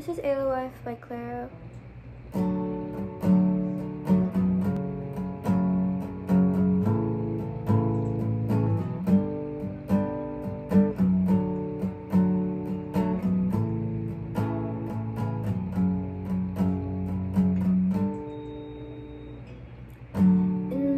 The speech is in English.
This is Alowife by Clara. In